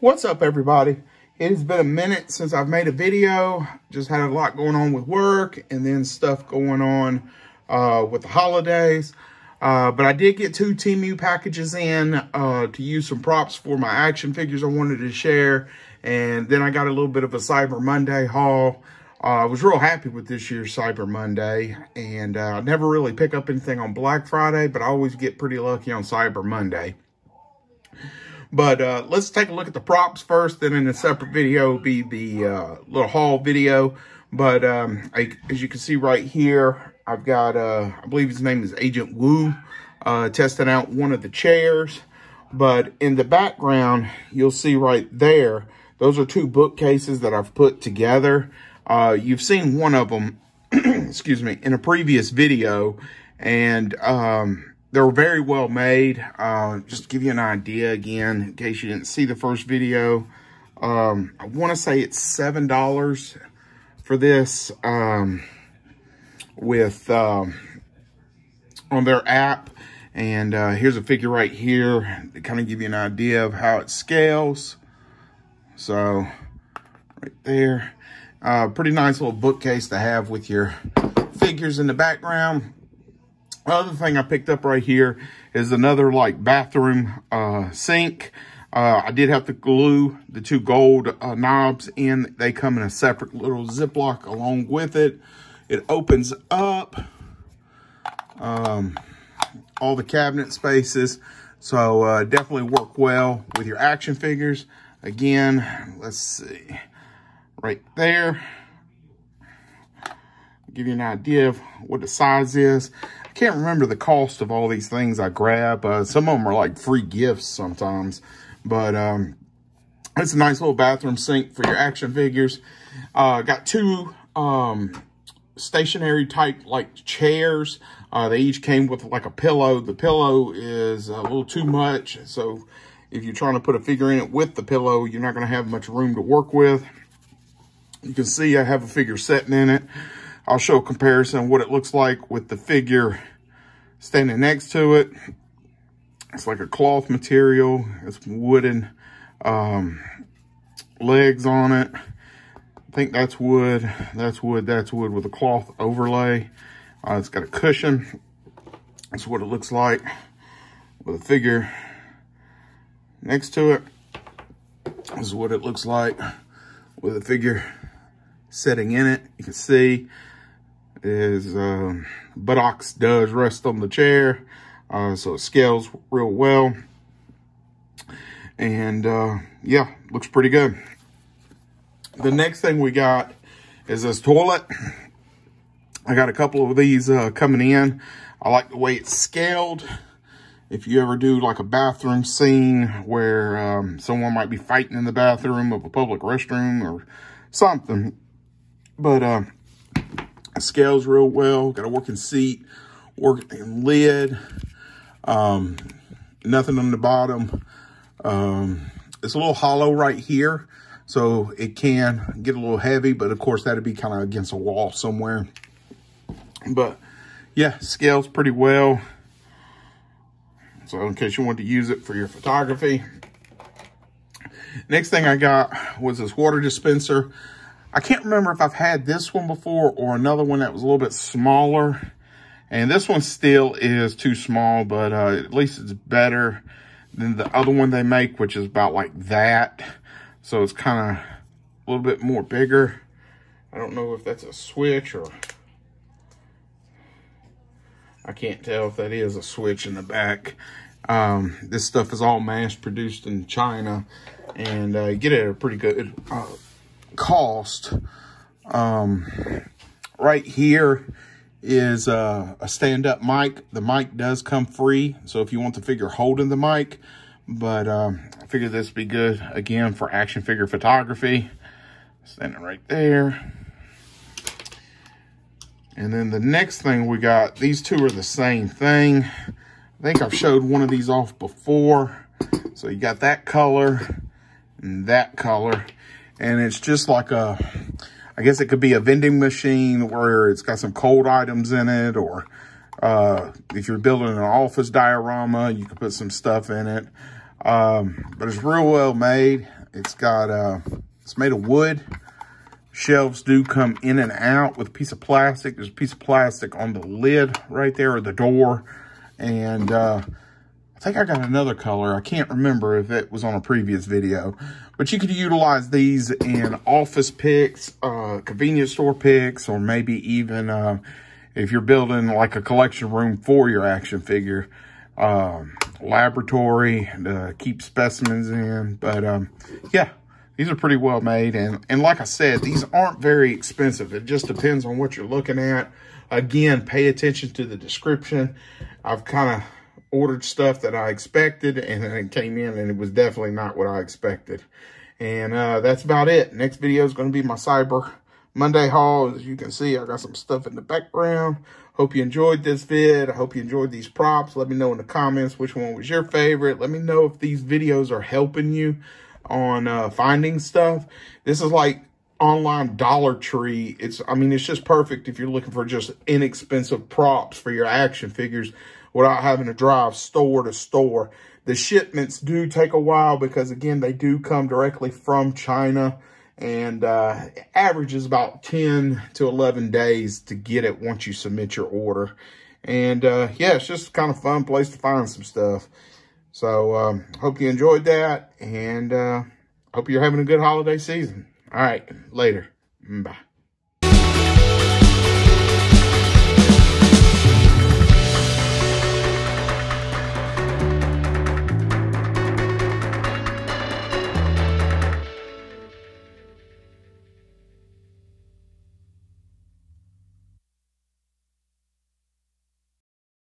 What's up, everybody? It has been a minute since I've made a video. Just had a lot going on with work and then stuff going on uh, with the holidays. Uh, but I did get two Temu packages in uh, to use some props for my action figures I wanted to share. And then I got a little bit of a Cyber Monday haul. Uh, I was real happy with this year's Cyber Monday. And uh, I never really pick up anything on Black Friday, but I always get pretty lucky on Cyber Monday. But uh, let's take a look at the props first. Then in a separate video will be the uh, little haul video. But um, I, as you can see right here, I've got, uh, I believe his name is Agent Wu, uh, testing out one of the chairs. But in the background, you'll see right there, those are two bookcases that I've put together. Uh, you've seen one of them, excuse me, in a previous video. And um, they're very well made. Uh, just to give you an idea again, in case you didn't see the first video. Um, I want to say it's $7 for this um, with um, on their app. And uh, here's a figure right here to kind of give you an idea of how it scales. So right there. Uh, pretty nice little bookcase to have with your figures in the background. Other thing I picked up right here is another like bathroom uh, sink. Uh, I did have to glue the two gold uh, knobs in. They come in a separate little Ziploc along with it. It opens up um, all the cabinet spaces. So uh, definitely work well with your action figures. Again, let's see, right there. Give you an idea of what the size is. Can't remember the cost of all these things I grab. Uh, some of them are like free gifts sometimes. But um, it's a nice little bathroom sink for your action figures. Uh, got two um, stationary type like chairs. Uh, they each came with like a pillow. The pillow is a little too much. So if you're trying to put a figure in it with the pillow, you're not going to have much room to work with. You can see I have a figure sitting in it. I'll show a comparison of what it looks like with the figure standing next to it. It's like a cloth material. It's wooden um, legs on it. I think that's wood. That's wood. That's wood with a cloth overlay. Uh, it's got a cushion. That's what it looks like with a figure next to it. This is what it looks like with a figure sitting in it. You can see is um, buttocks does rest on the chair. Uh, so it scales real well. And uh, yeah, looks pretty good. The next thing we got is this toilet. I got a couple of these uh, coming in. I like the way it's scaled. If you ever do like a bathroom scene where um, someone might be fighting in the bathroom of a public restroom or something. But uh, it scales real well. Got a working seat, working lid. Um, nothing on the bottom. Um, it's a little hollow right here. So it can get a little heavy, but of course that'd be kind of against a wall somewhere. But yeah, scales pretty well. So in case you want to use it for your photography. Next thing I got was this water dispenser. I can't remember if I've had this one before or another one that was a little bit smaller. And this one still is too small, but uh, at least it's better than the other one they make, which is about like that. So it's kind of a little bit more bigger. I don't know if that's a switch or... I can't tell if that is a switch in the back. Um, this stuff is all mass produced in China and uh, you get it at a pretty good uh, cost. Um, right here is uh, a stand-up mic. The mic does come free, so if you want the figure holding the mic, but um, I figured this would be good, again, for action figure photography. Standing right there. And then the next thing we got, these two are the same thing. I think I've showed one of these off before. So you got that color and that color and it's just like a, I guess it could be a vending machine where it's got some cold items in it, or uh, if you're building an office diorama, you could put some stuff in it. Um, but it's real well made. It's got, uh, it's made of wood. Shelves do come in and out with a piece of plastic. There's a piece of plastic on the lid right there, or the door. And uh, I think I got another color. I can't remember if it was on a previous video. But you could utilize these in office picks, uh, convenience store picks, or maybe even uh, if you're building like a collection room for your action figure. Um, laboratory to keep specimens in. But um, yeah, these are pretty well made. And, and like I said, these aren't very expensive. It just depends on what you're looking at. Again, pay attention to the description. I've kind of ordered stuff that I expected and then it came in and it was definitely not what I expected. And uh, that's about it. Next video is going to be my Cyber Monday haul. As you can see, I got some stuff in the background. Hope you enjoyed this vid. I hope you enjoyed these props. Let me know in the comments which one was your favorite. Let me know if these videos are helping you on uh, finding stuff. This is like online Dollar Tree. It's, I mean, it's just perfect if you're looking for just inexpensive props for your action figures without having to drive store to store. The shipments do take a while because, again, they do come directly from China and uh, average is about 10 to 11 days to get it once you submit your order. And uh, yeah, it's just kind of fun place to find some stuff. So um, hope you enjoyed that and uh, hope you're having a good holiday season. All right, later. Bye.